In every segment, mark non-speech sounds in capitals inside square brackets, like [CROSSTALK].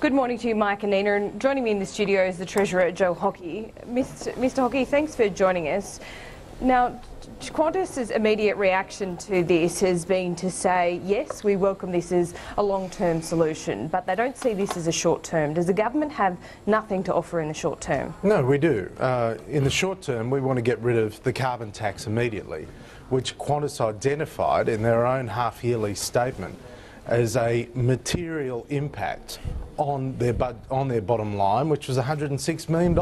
Good morning to you, Mike and Nina. And joining me in the studio is the Treasurer, Joe Hockey. Mr. Mr. Hockey, thanks for joining us. Now, Qantas's immediate reaction to this has been to say, yes, we welcome this as a long-term solution, but they don't see this as a short-term. Does the government have nothing to offer in the short term? No, we do. Uh, in the short term, we want to get rid of the carbon tax immediately, which Qantas identified in their own half-yearly statement as a material impact on their, on their bottom line, which was $106 million.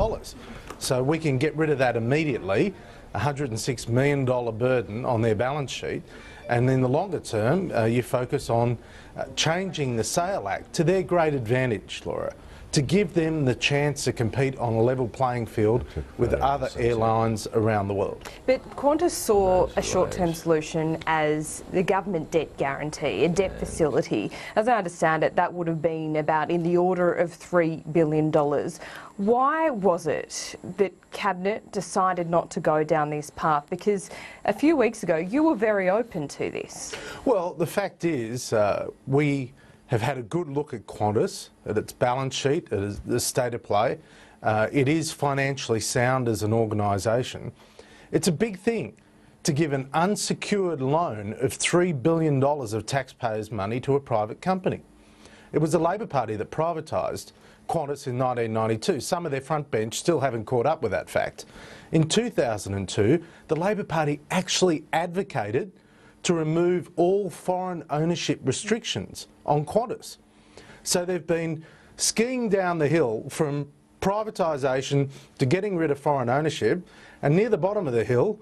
So we can get rid of that immediately $106 million burden on their balance sheet. And in the longer term, uh, you focus on uh, changing the Sale Act to their great advantage, Laura, to give them the chance to compete on a level playing field with other airlines around the world. But Qantas saw a short-term solution as the government debt guarantee, a debt facility. As I understand it, that would have been about in the order of $3 billion. Why was it that Cabinet decided not to go down this path? Because a few weeks ago you were very open to this. Well, the fact is, uh, we have had a good look at Qantas, at its balance sheet, at the state of play. Uh, it is financially sound as an organisation. It's a big thing to give an unsecured loan of $3 billion of taxpayers' money to a private company. It was the Labor Party that privatised Qantas in 1992. Some of their front bench still haven't caught up with that fact. In 2002, the Labor Party actually advocated to remove all foreign ownership restrictions on Qantas. So they've been skiing down the hill from privatisation to getting rid of foreign ownership, and near the bottom of the hill,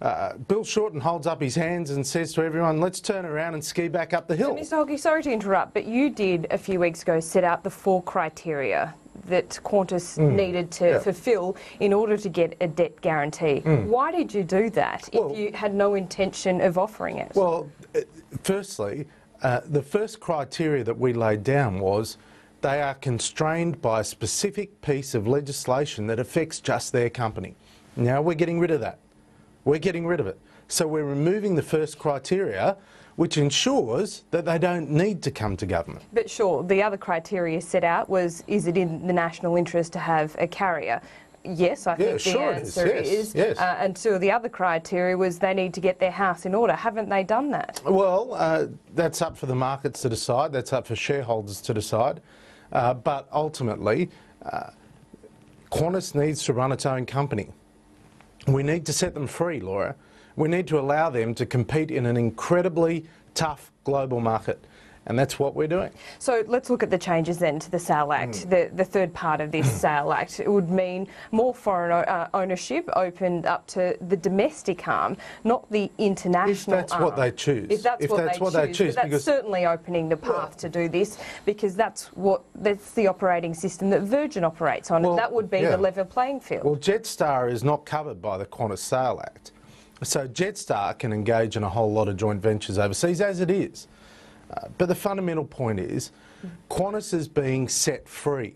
uh, Bill Shorten holds up his hands and says to everyone, let's turn around and ski back up the hill. So, Mr Hockey, sorry to interrupt, but you did a few weeks ago set out the four criteria that Qantas mm. needed to yeah. fulfil in order to get a debt guarantee. Mm. Why did you do that well, if you had no intention of offering it? Well, uh, firstly, uh, the first criteria that we laid down was they are constrained by a specific piece of legislation that affects just their company. Now we're getting rid of that. We're getting rid of it. So we're removing the first criteria which ensures that they don't need to come to government. But sure, the other criteria set out was is it in the national interest to have a carrier? Yes, I yeah, think sure the answer is. Yes, is. Yes. Uh, and so the other criteria was they need to get their house in order. Haven't they done that? Well, uh, that's up for the markets to decide. That's up for shareholders to decide. Uh, but ultimately, uh, Qantas needs to run its own company. We need to set them free, Laura. We need to allow them to compete in an incredibly tough global market. And that's what we're doing. So let's look at the changes then to the Sale Act. Mm. The, the third part of this [CLEARS THROAT] Sale Act it would mean more foreign uh, ownership opened up to the domestic arm, not the international If that's arm. what they choose. If that's, if what, that's they what choose, they choose. But that's certainly opening the path to do this because that's what that's the operating system that Virgin operates on. Well, and that would be yeah. the level playing field. Well, Jetstar is not covered by the Qantas Sale Act. So Jetstar can engage in a whole lot of joint ventures overseas as it is. Uh, but the fundamental point is Qantas is being set free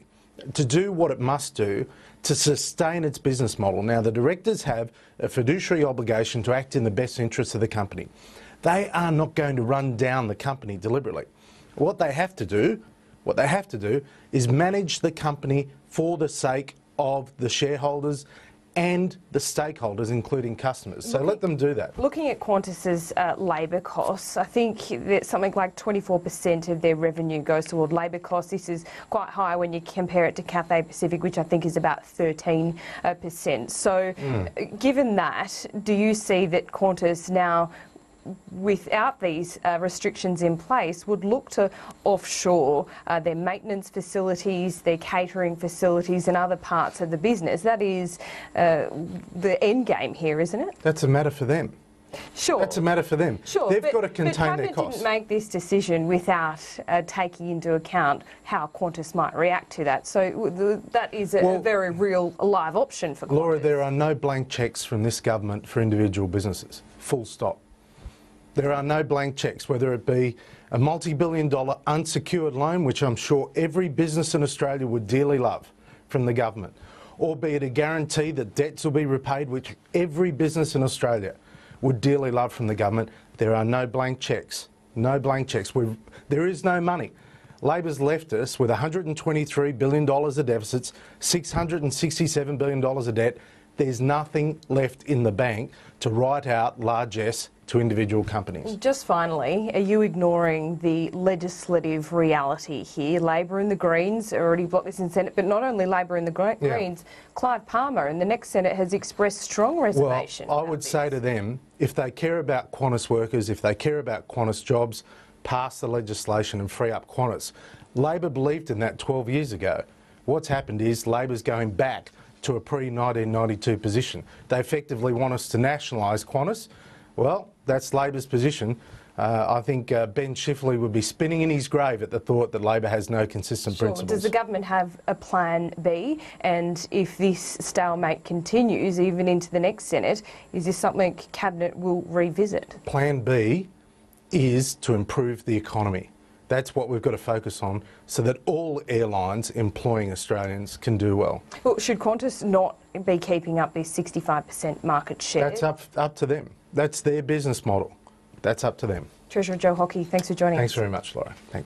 to do what it must do to sustain its business model. Now, the directors have a fiduciary obligation to act in the best interests of the company. They are not going to run down the company deliberately. What they have to do, what they have to do is manage the company for the sake of the shareholders and the stakeholders, including customers. So looking, let them do that. Looking at Qantas's uh, labour costs, I think that something like 24% of their revenue goes toward labour costs. This is quite high when you compare it to Cathay Pacific, which I think is about 13%. So, mm. given that, do you see that Qantas now without these uh, restrictions in place, would look to offshore uh, their maintenance facilities, their catering facilities, and other parts of the business. That is uh, the end game here, isn't it? That's a matter for them. Sure. That's a matter for them. Sure. They've but, got to contain their costs. didn't make this decision without uh, taking into account how Qantas might react to that. So the, that is a, well, very real live option for Qantas. Laura, there are no blank cheques from this government for individual businesses. Full stop. There are no blank cheques, whether it be a multi-billion dollar unsecured loan, which I'm sure every business in Australia would dearly love from the government, or be it a guarantee that debts will be repaid, which every business in Australia would dearly love from the government. There are no blank cheques. No blank cheques. We've, there is no money. Labor's left us with $123 billion of deficits, $667 billion of debt. There's nothing left in the bank to write out largesse to individual companies. Just finally, are you ignoring the legislative reality here? Labor and the Greens already blocked this in Senate, but not only Labor and the Gre- Yeah. Greens, Clive Palmer in the next Senate has expressed strong reservation. Well. I would this. say to them, if they care about Qantas workers, if they care about Qantas jobs, pass the legislation and free up Qantas. Labor believed in that 12 years ago. What's happened is Labor's going back to a pre-1992 position. They effectively want us to nationalise Qantas. Well, that's Labor's position. Uh, I think uh, Ben Chifley would be spinning in his grave at the thought that Labor has no consistent Sure. principles. Does the government have a plan B? And if this stalemate continues even into the next Senate, is this something Cabinet will revisit? Plan B is to improve the economy. That's what we've got to focus on so that all airlines employing Australians can do well. Well, should Qantas not be keeping up this 65% market share? That's up, up to them. That's their business model. That's up to them. Treasurer Joe Hockey, thanks for joining Thanks us. very much, Laura. Thanks.